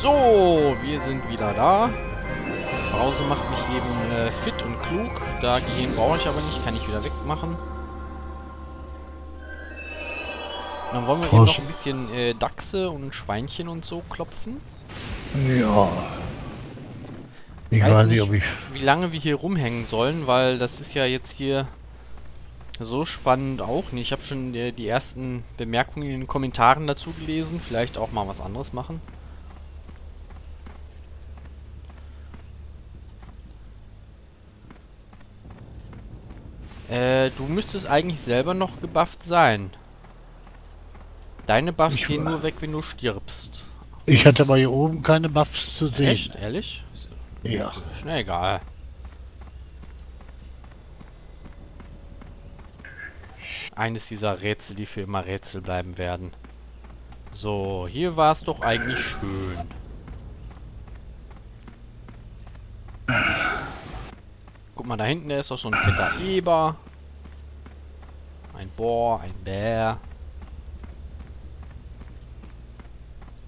So, wir sind wieder da. Brause macht mich eben äh, fit und klug. Da gehen brauche ich aber nicht, kann ich wieder wegmachen. Dann wollen wir eben noch ein bisschen äh, Dachse und Schweinchen und so klopfen. Ja. Ich weiß, weiß nicht, ob ich... Wie lange wir hier rumhängen sollen, weil das ist ja jetzt hier so spannend auch nicht. Ich habe schon die, die ersten Bemerkungen in den Kommentaren dazu gelesen. Vielleicht auch mal was anderes machen. Äh, du müsstest eigentlich selber noch gebufft sein. Deine Buffs ich gehen nur weg, wenn du stirbst. Ich hatte aber hier oben keine Buffs zu sehen. Echt? Ehrlich? Ja. Na egal. Eines dieser Rätsel, die für immer Rätsel bleiben werden. So, hier war es doch eigentlich schön. Guck mal, da hinten ist doch so ein fetter Eber. Ein Bohr, ein Bär.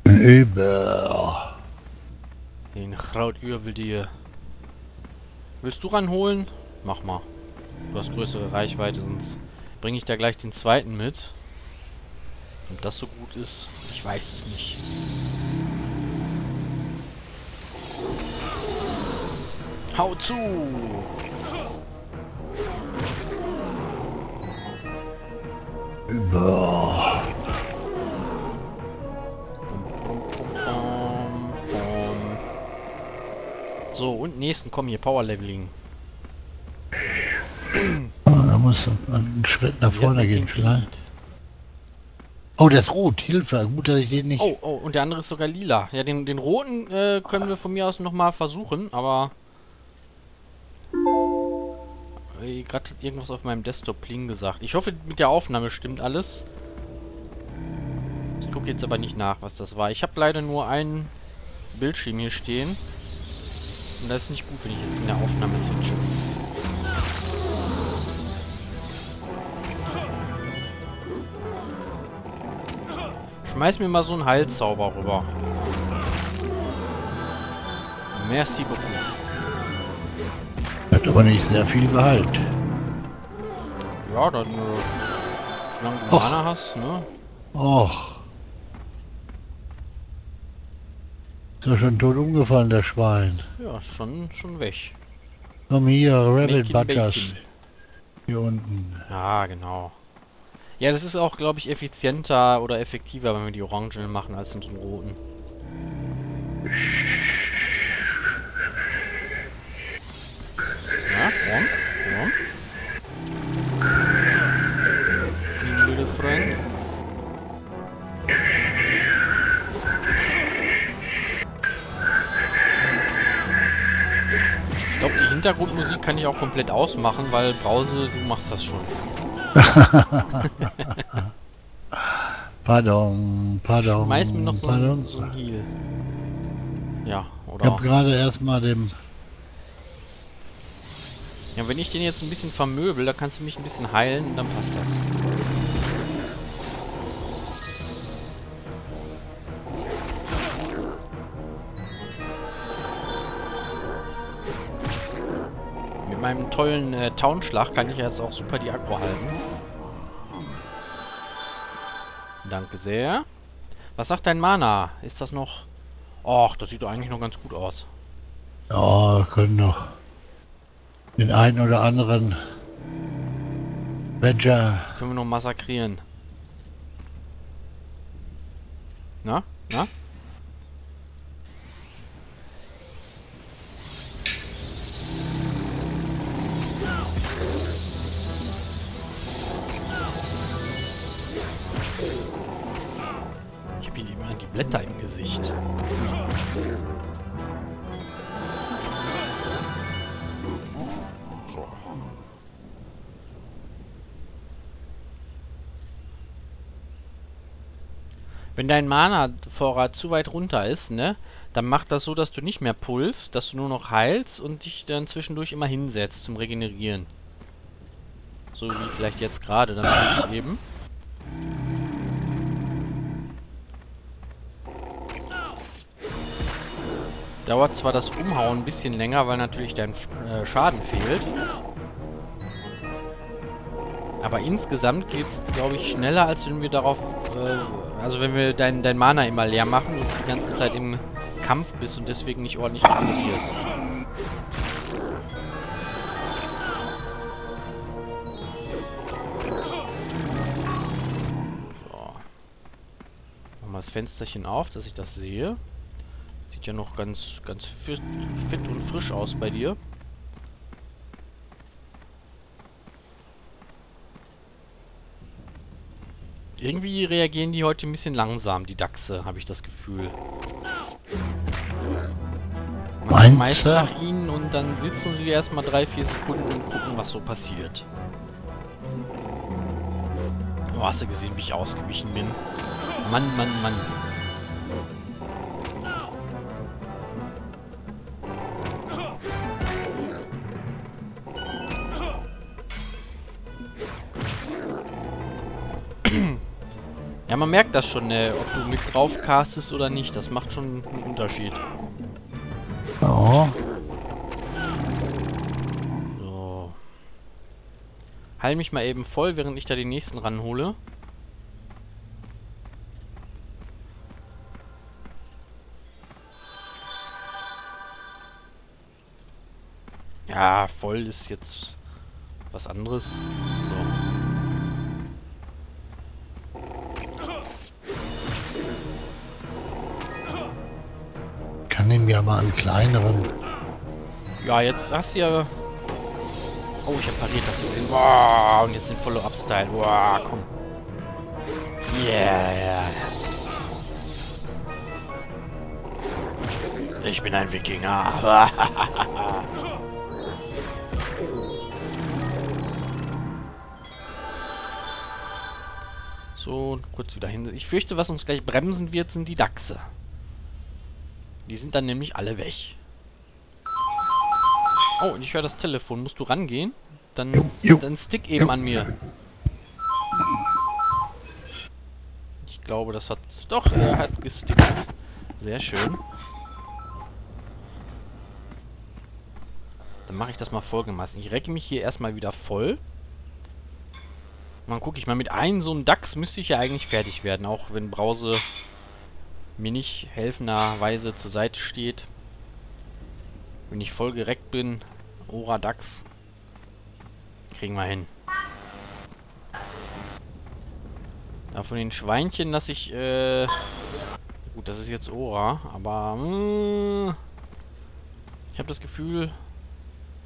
Ein Eber. Den Krautür will dir. Willst du ranholen? Mach mal. Du hast größere Reichweite, sonst bringe ich da gleich den zweiten mit. Ob das so gut ist, ich weiß es nicht. Hau zu! So, und nächsten kommen hier Power Leveling. Oh, da muss einen Schritt nach vorne gehen, vielleicht. Oh, der ist rot. Hilfe. Gut, dass ich den nicht. Oh, oh, und der andere ist sogar lila. Ja, den, den roten äh, können wir von mir aus nochmal versuchen, aber. Gerade irgendwas auf meinem Desktop pling gesagt. Ich hoffe, mit der Aufnahme stimmt alles. Ich gucke jetzt aber nicht nach, was das war. Ich habe leider nur einen Bildschirm hier stehen. Und das ist nicht gut, wenn ich jetzt in der Aufnahme switche. Schmeiß mir mal so einen Heilzauber rüber. Merci beaucoup. Hat aber nicht sehr viel Gehalt. Ja, dann, äh, solange du Mana hast, ne? Och. Ist ja schon tot umgefallen, der Schwein. Ja, schon, schon weg. Komm hier, Rabbit Butters. Hier unten. Ja, genau. Ja, das ist auch, glaube ich, effizienter oder effektiver, wenn wir die Orangen machen, als den roten. Ich glaube, die Hintergrundmusik kann ich auch komplett ausmachen, weil Brause, du machst das schon. pardon, pardon. Schmeiß mir noch so, pardon. so ein Heal. Ja, oder? Ich hab gerade erstmal dem. Ja, wenn ich den jetzt ein bisschen vermöbel, dann kannst du mich ein bisschen heilen und dann passt das. Meinem tollen äh, Townschlag kann ich jetzt auch super die Aggro halten. Danke sehr. Was sagt dein Mana? Ist das noch... Och, das sieht doch eigentlich noch ganz gut aus. Ja, wir können noch den einen oder anderen Badger... Können wir noch massakrieren. Na? Na? Blätter im Gesicht. So. Wenn dein Mana-Vorrat zu weit runter ist, ne, dann macht das so, dass du nicht mehr pulst, dass du nur noch heilst und dich dann zwischendurch immer hinsetzt zum Regenerieren. So wie vielleicht jetzt gerade, dann eben. Dauert zwar das Umhauen ein bisschen länger, weil natürlich dein äh, Schaden fehlt. Aber insgesamt geht es, glaube ich, schneller, als wenn wir darauf... Äh, also wenn wir dein, dein Mana immer leer machen und die ganze Zeit im Kampf bist und deswegen nicht ordentlich regenerierst. das Fensterchen auf, dass ich das sehe. Sieht ja noch ganz, ganz fit, fit und frisch aus bei dir. Irgendwie reagieren die heute ein bisschen langsam, die Dachse, habe ich das Gefühl. Man meist nach ihnen und dann sitzen sie erstmal drei, vier Sekunden und gucken, was so passiert. Oh, hast du gesehen, wie ich ausgewichen bin? Mann, Mann, Mann. Man merkt das schon, äh, ob du mit drauf castest oder nicht. Das macht schon einen Unterschied. Oh. So. Heil mich mal eben voll, während ich da den nächsten ranhole. Ja, voll ist jetzt was anderes. Mal einen kleineren. Ja, jetzt hast du ja. Oh, ich hab pariert, das gesehen. Wow, und jetzt den Follow-Up-Style. Wow, komm. Yeah, yeah. Ich bin ein Wikinger. So, kurz wieder hin. Ich fürchte, was uns gleich bremsen wird, sind die Dachse. Die sind dann nämlich alle weg. Oh, und ich höre das Telefon. Musst du rangehen? Dann, jo, jo, dann stick eben jo. an mir. Ich glaube, das hat... Doch, er hat gestickt. Sehr schön. Dann mache ich das mal folgendermaßen. Ich recke mich hier erstmal wieder voll. Mal gucke ich mal, mit einem so einem DAX müsste ich ja eigentlich fertig werden, auch wenn Brause mir nicht helfenderweise zur Seite steht. Wenn ich voll gereckt bin, Ora DAX, kriegen wir hin. Ja, von den Schweinchen lasse ich, äh... Gut, das ist jetzt Ora, aber... Mh, ich habe das Gefühl...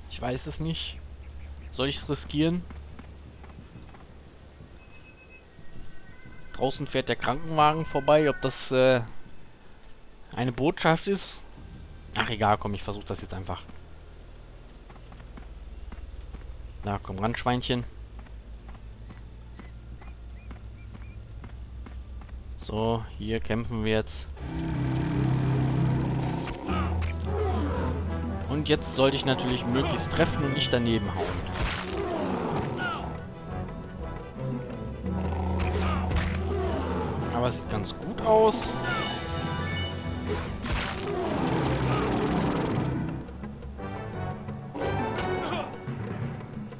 Ich weiß es nicht. Soll ich es riskieren? Draußen fährt der Krankenwagen vorbei. Ob das äh, eine Botschaft ist? Ach, egal, komm, ich versuche das jetzt einfach. Na, komm ran, Schweinchen. So, hier kämpfen wir jetzt. Und jetzt sollte ich natürlich möglichst treffen und nicht daneben hauen. aber sieht ganz gut aus.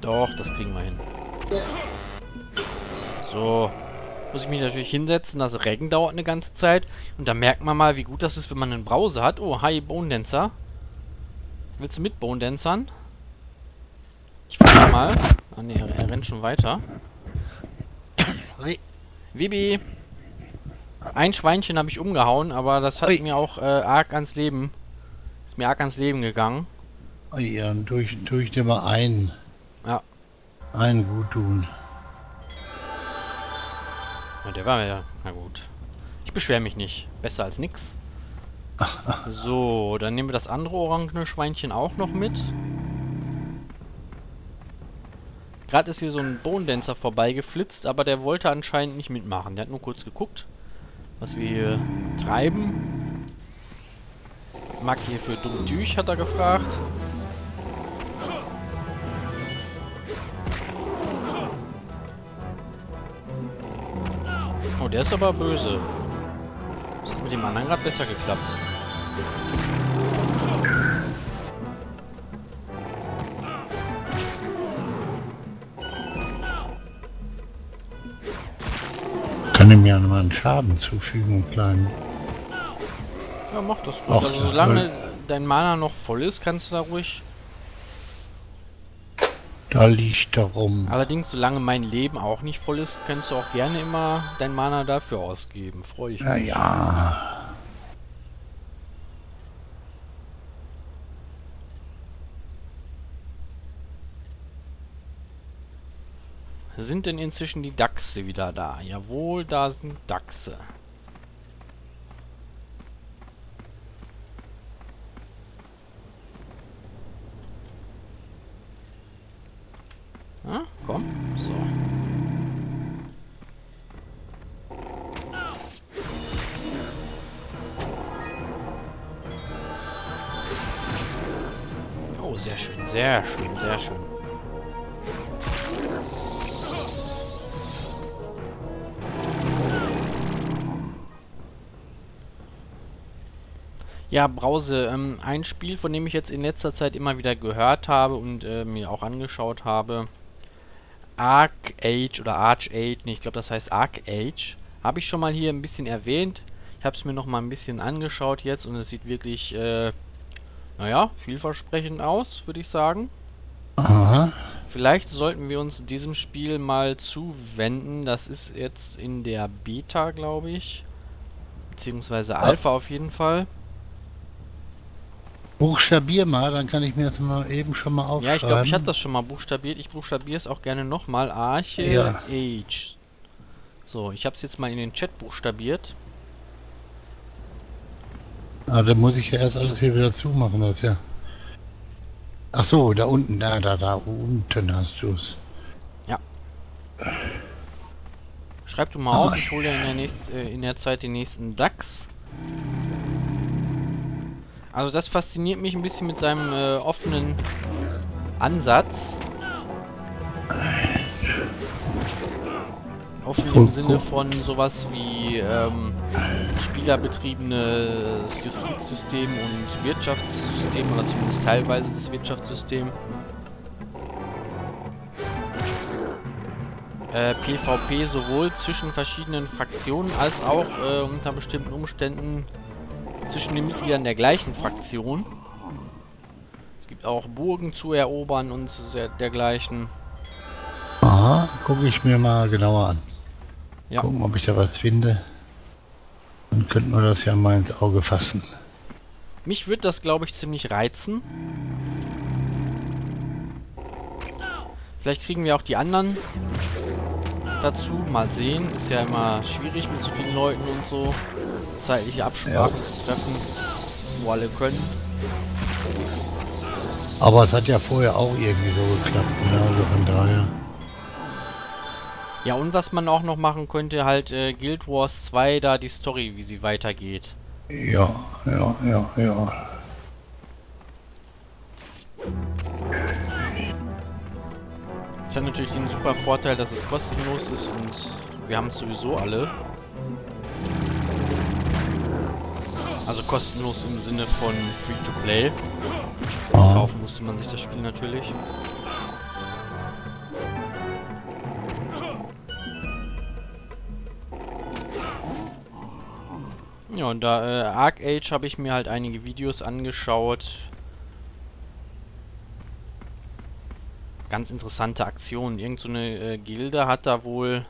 Doch, das kriegen wir hin. So. Muss ich mich natürlich hinsetzen. Das Regen dauert eine ganze Zeit. Und da merkt man mal, wie gut das ist, wenn man einen Browser hat. Oh, hi, Bone Dancer. Willst du mit Bone Dancern? Ich frage mal. Ah, ne, er rennt schon weiter. Vibi. Ein Schweinchen habe ich umgehauen, aber das hat Ui. mir auch äh, arg ans Leben. Ist mir arg ans Leben gegangen. Oh ja, durch, durch dir mal einen. Einen gut tun. Ja, der war ja. Na gut. Ich beschwere mich nicht. Besser als nix. So, dann nehmen wir das andere orangene Schweinchen auch noch mit. Gerade ist hier so ein Bohnendancer vorbeigeflitzt, aber der wollte anscheinend nicht mitmachen. Der hat nur kurz geguckt was wir hier treiben. Mag hier für dumm Tüch, hat er gefragt. Oh, der ist aber böse. Das hat mit dem anderen gerade besser geklappt. Kann ihm ja nochmal einen Schaden zufügen, einen kleinen. Ja, mach das gut. Ach, also solange äh, dein Mana noch voll ist, kannst du da ruhig da liegt er rum. Allerdings, solange mein Leben auch nicht voll ist, kannst du auch gerne immer dein Mana dafür ausgeben. Freue ich mich. Ja, ja. Sind denn inzwischen die Dachse wieder da? Jawohl, da sind Dachse. Ah, komm. So. Oh, sehr schön, sehr schön, sehr schön. Ja, Brause, ähm, ein Spiel, von dem ich jetzt in letzter Zeit immer wieder gehört habe und äh, mir auch angeschaut habe. Arc Age oder Arch Age, nee, ich glaube das heißt Arc Age. Habe ich schon mal hier ein bisschen erwähnt. Ich habe es mir noch mal ein bisschen angeschaut jetzt und es sieht wirklich, äh, naja, vielversprechend aus, würde ich sagen. Aha. Vielleicht sollten wir uns diesem Spiel mal zuwenden. Das ist jetzt in der Beta, glaube ich. Beziehungsweise Alpha auf jeden Fall. Buchstabier mal, dann kann ich mir das mal eben schon mal aufschreiben. Ja, ich glaube, ich hatte das schon mal buchstabiert. Ich buchstabiere es auch gerne nochmal. Arche Ja. Age. So, ich habe es jetzt mal in den Chat buchstabiert. Ah, dann muss ich ja erst alles hier wieder zumachen, das ja. Ach so, da unten, da, da, da unten hast du es. Schreib du mal auf, ich hole in, der nächst, äh, in der Zeit den nächsten DAX. Also das fasziniert mich ein bisschen mit seinem äh, offenen Ansatz. Offen im Sinne von sowas wie ähm, spielerbetriebenes Justizsystem und Wirtschaftssystem oder zumindest teilweise das Wirtschaftssystem. Äh, PvP sowohl zwischen verschiedenen Fraktionen als auch äh, unter bestimmten Umständen zwischen den Mitgliedern der gleichen Fraktion. Es gibt auch Burgen zu erobern und dergleichen. Aha, gucke ich mir mal genauer an. Ja. Gucken, ob ich da was finde. Dann könnten wir das ja mal ins Auge fassen. Mich wird das, glaube ich, ziemlich reizen. Vielleicht kriegen wir auch die anderen dazu. Mal sehen. Ist ja immer schwierig mit so vielen Leuten und so zeitliche Absprachen Ja. zu treffen, wo alle können. Aber es hat ja vorher auch irgendwie so geklappt, ne? also von daher. Ja, und was man auch noch machen könnte, halt äh, Guild Wars 2, da die Story, wie sie weitergeht. Ja, ja, ja, ja. Es hat natürlich den super Vorteil, dass es kostenlos ist und wir haben es sowieso alle. Also kostenlos im Sinne von Free-to-Play. Ah, Kaufen musste man sich das Spiel natürlich. Ja, und da äh, Arc Age habe ich mir halt einige Videos angeschaut. Ganz interessante Aktionen. Irgend so eine äh, Gilde hat da wohl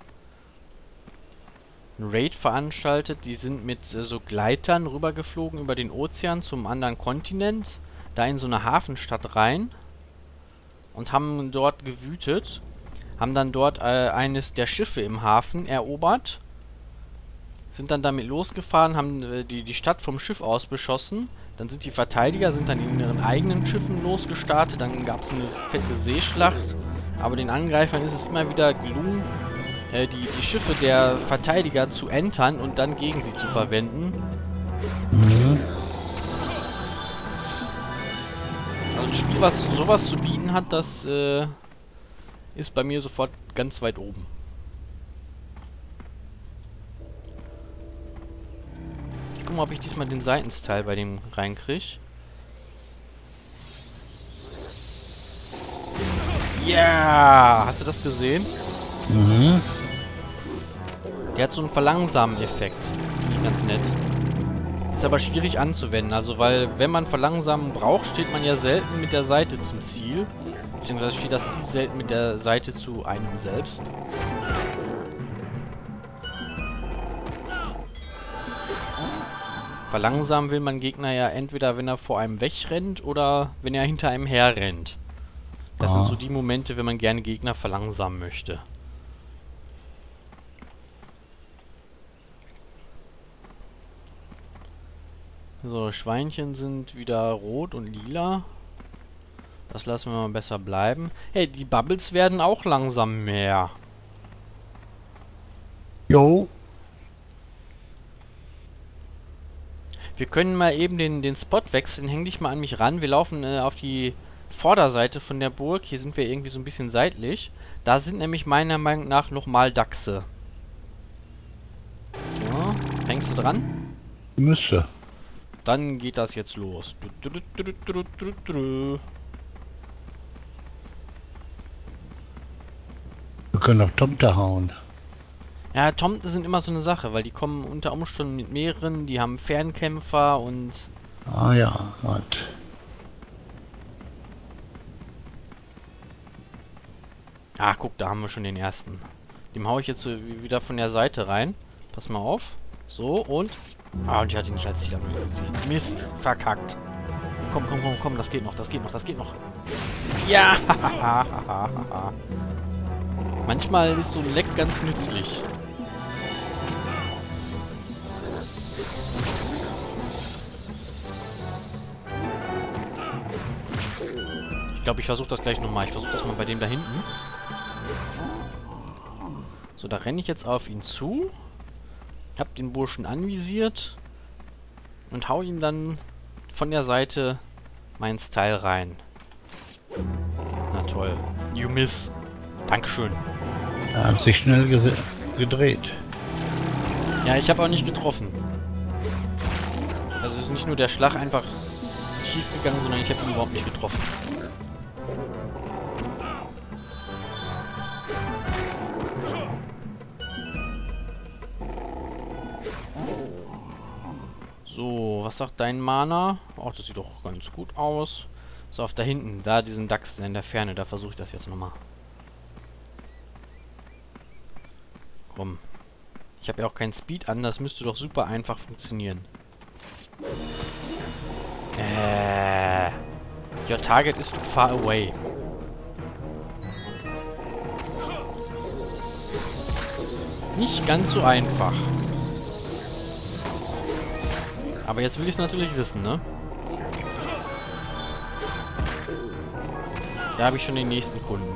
einen Raid veranstaltet. Die sind mit äh, so Gleitern rübergeflogen über den Ozean zum anderen Kontinent. Da in so eine Hafenstadt rein. Und haben dort gewütet. Haben dann dort äh, eines der Schiffe im Hafen erobert. Sind dann damit losgefahren, haben äh, die, die Stadt vom Schiff aus beschossen. Dann sind die Verteidiger, sind dann in ihren eigenen Schiffen losgestartet. Dann gab es eine fette Seeschlacht. Aber den Angreifern ist es immer wieder gelungen, äh, die, die Schiffe der Verteidiger zu entern und dann gegen sie zu verwenden. Also ein Spiel, was sowas zu bieten hat, das äh, ist bei mir sofort ganz weit oben. Ich guck mal, ob ich diesmal den Seitensteil bei dem reinkrieg. Ja, hast du das gesehen? Mhm. Der hat so einen Verlangsamen-Effekt. Finde ich ganz nett. Ist aber schwierig anzuwenden. Also, weil, wenn man Verlangsamen braucht, steht man ja selten mit der Seite zum Ziel. Beziehungsweise steht das Ziel selten mit der Seite zu einem selbst. Verlangsamen will man Gegner ja entweder, wenn er vor einem wegrennt oder wenn er hinter einem herrennt. Das ah. sind so die Momente, wenn man gerne Gegner verlangsamen möchte. So, Schweinchen sind wieder rot und lila. Das lassen wir mal besser bleiben. Hey, die Bubbles werden auch langsam mehr. Jo. Wir können mal eben den, den Spot wechseln. Häng dich mal an mich ran. Wir laufen äh, auf die Vorderseite von der Burg. Hier sind wir irgendwie so ein bisschen seitlich. Da sind nämlich meiner Meinung nach nochmal Dachse. So, hängst du dran? Müsste. Dann geht das jetzt los. Wir können auf Tomte hauen. Ja, Tomten sind immer so eine Sache, weil die kommen unter Umständen mit mehreren, die haben Fernkämpfer und... Ah ja, warte. Ach, guck, da haben wir schon den ersten. Dem hau ich jetzt wieder von der Seite rein. Pass mal auf. So, und... Ah, und ich hatte ihn nicht als Ziel gesehen. Mist, verkackt. Komm, komm, komm, komm, das geht noch, das geht noch, das geht noch. Ja! Manchmal ist so ein Leck ganz nützlich. glaube, ich versuche das gleich nochmal. Ich versuche das mal bei dem da hinten. So, da renne ich jetzt auf ihn zu. Hab den Burschen anvisiert. Und hau ihm dann von der Seite mein Style rein. Na toll. You miss. Dankeschön. Er hat sich schnell gedreht. Ja, ich habe auch nicht getroffen. Also es ist nicht nur der Schlag einfach schief gegangen, sondern ich habe ihn überhaupt nicht getroffen. So, was sagt dein Mana? Ach, das sieht doch ganz gut aus. So, auf da hinten, da diesen Dachs in der Ferne, da versuche ich das jetzt nochmal. Komm. Ich habe ja auch keinen Speed an, das müsste doch super einfach funktionieren. Äh. Your target is too far away. Nicht ganz so einfach. Aber jetzt will ich es natürlich wissen, ne? Da habe ich schon den nächsten Kunden.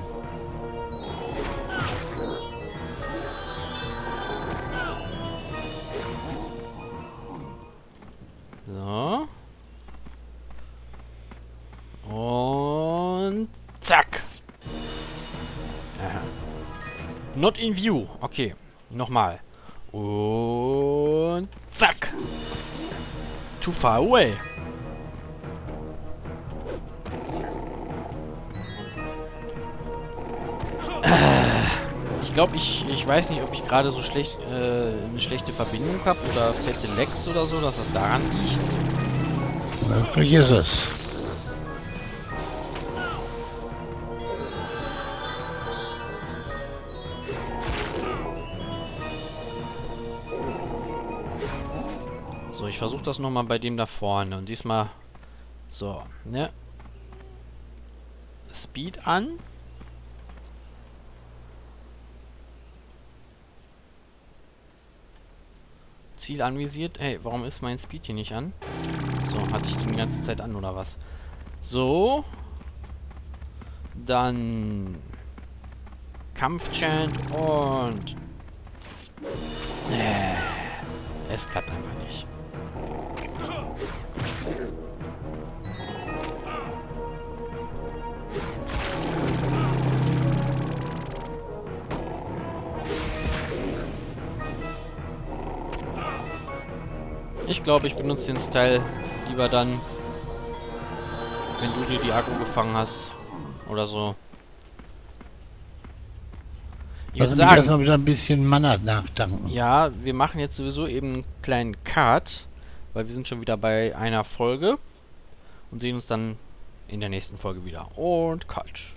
So. Und zack. Not in view. Okay. Nochmal. Und zack. Too far away. Ich glaube, ich, ich weiß nicht, ob ich gerade so schlecht äh, eine schlechte Verbindung habe oder fette Lecks oder so, dass das daran liegt. Möglich ist es. So, ich versuche das nochmal bei dem da vorne. Und diesmal... So, ne? Speed an. Ziel anvisiert. Hey, warum ist mein Speed hier nicht an? So, hatte ich die ganze Zeit an, oder was? So. Dann... Kampfchant und... Äh, es klappt einfach nicht. Ich glaube, ich benutze den Style lieber dann, wenn du dir die Akku gefangen hast. Oder so. würde Lass mich erstmal sagen, wieder ein bisschen Mana nachdanken. ja, wir machen jetzt sowieso eben einen kleinen Cut, weil wir sind schon wieder bei einer Folge und sehen uns dann in der nächsten Folge wieder. Und Cut.